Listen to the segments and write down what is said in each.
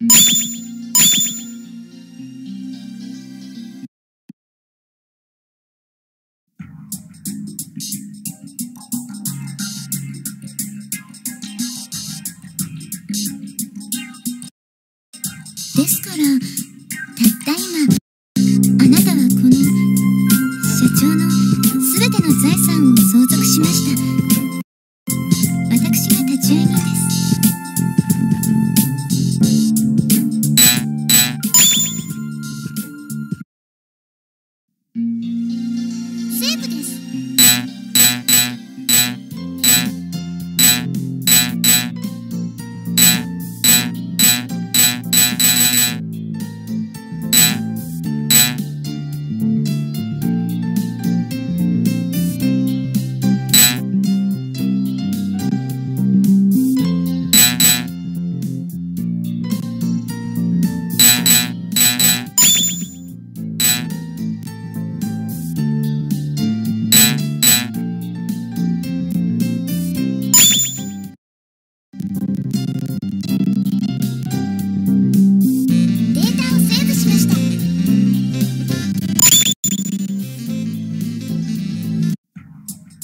ですからたった今あなたはこの社長の全ての財産を相続しました。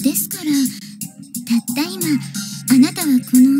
ですからたった今あなたはこの